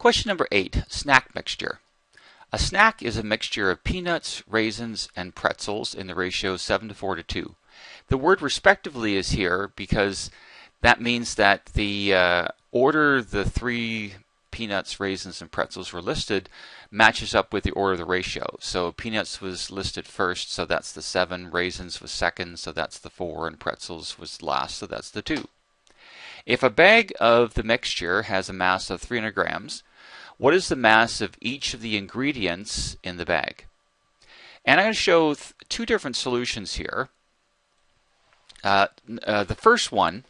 Question number eight, snack mixture. A snack is a mixture of peanuts, raisins, and pretzels in the ratio 7 to 4 to 2. The word respectively is here because that means that the uh, order the three peanuts, raisins, and pretzels were listed matches up with the order of the ratio. So peanuts was listed first, so that's the 7, raisins was second, so that's the 4, and pretzels was last, so that's the 2. If a bag of the mixture has a mass of 300 grams, what is the mass of each of the ingredients in the bag? And I'm going to show two different solutions here. Uh, uh, the first one,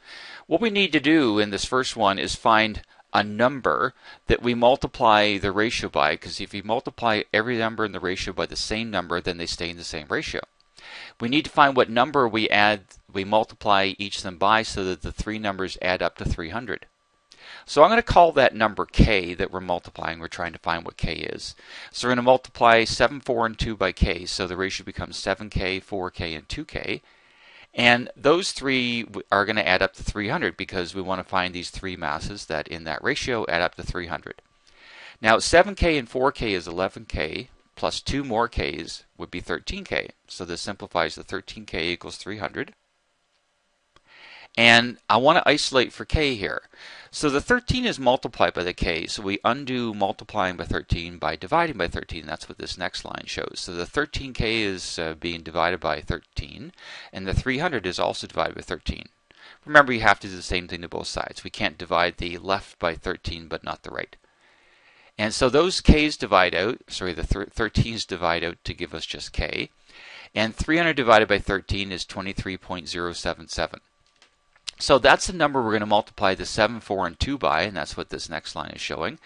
what we need to do in this first one is find a number that we multiply the ratio by, because if you multiply every number in the ratio by the same number, then they stay in the same ratio. We need to find what number we add, we multiply each of them by so that the three numbers add up to 300. So I'm going to call that number k that we're multiplying. We're trying to find what k is. So we're going to multiply 7, 4, and 2 by k. So the ratio becomes 7k, 4k, and 2k. And those three are going to add up to 300 because we want to find these three masses that in that ratio add up to 300. Now 7k and 4k is 11k plus two more k's would be 13k. So this simplifies the 13k equals 300. And I want to isolate for k here. So the 13 is multiplied by the k, so we undo multiplying by 13 by dividing by 13. That's what this next line shows. So the 13k is uh, being divided by 13, and the 300 is also divided by 13. Remember, you have to do the same thing to both sides. We can't divide the left by 13, but not the right. And so those k's divide out, sorry, the 13's divide out to give us just k. And 300 divided by 13 is 23.077. So that's the number we're going to multiply the 7, 4, and 2 by, and that's what this next line is showing.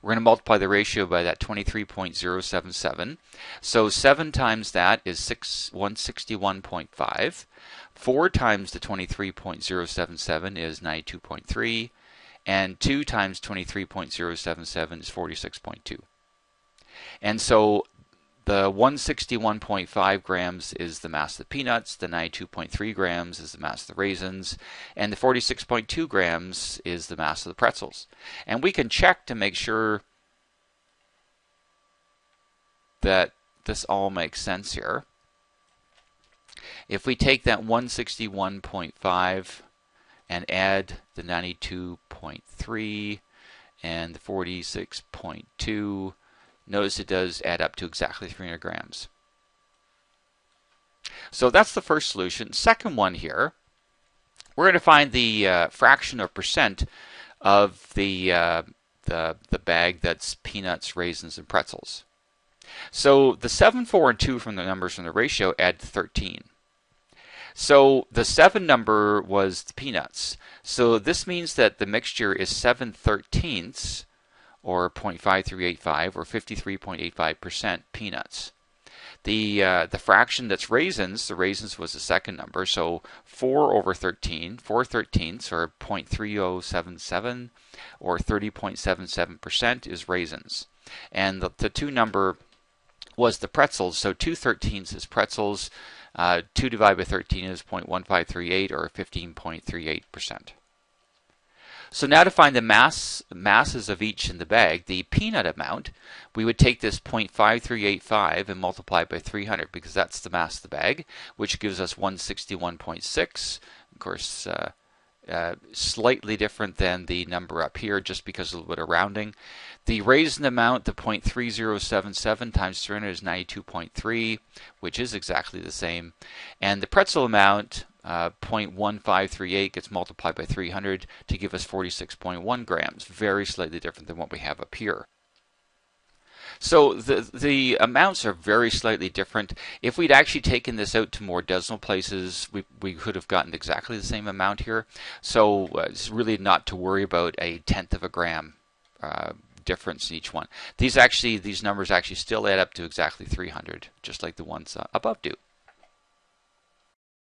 We're going to multiply the ratio by that 23.077. So 7 times that is 6, 161.5. 4 times the 23.077 is 92.3. And 2 times 23.077 is 46.2. And so the 161.5 grams is the mass of the peanuts, the 92.3 grams is the mass of the raisins, and the 46.2 grams is the mass of the pretzels. And we can check to make sure that this all makes sense here. If we take that 161.5 and add the 92.3 and the 46.2, notice it does add up to exactly 300 grams. So that's the first solution. Second one here, we're going to find the uh, fraction or percent of the, uh, the, the bag that's peanuts, raisins, and pretzels. So the 7, 4, and 2 from the numbers from the ratio add 13. So the 7 number was the peanuts. So this means that the mixture is 7 thirteenths or 0.5385 or 53.85% peanuts. The, uh, the fraction that's raisins, the raisins was the second number, so 4 over 13, 4 thirteenths or 0.3077 or 30.77% is raisins. And the, the two number was the pretzels, so 2 thirteenths is pretzels, uh, 2 divided by 13 is 0.1538 or 15.38%. So now to find the mass masses of each in the bag, the peanut amount, we would take this 0.5385 and multiply by 300 because that's the mass of the bag, which gives us 161.6. Of course, uh, uh, slightly different than the number up here just because of a little bit of rounding. The raisin amount, the 0.3077 times 300 is 92.3, which is exactly the same. And the pretzel amount, uh, 0.1538 gets multiplied by 300 to give us 46.1 grams, very slightly different than what we have up here. So the the amounts are very slightly different. If we'd actually taken this out to more decimal places, we, we could have gotten exactly the same amount here. So uh, it's really not to worry about a tenth of a gram uh, difference in each one. These actually these numbers actually still add up to exactly 300, just like the ones uh, above do.